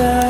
desire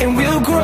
and we'll grow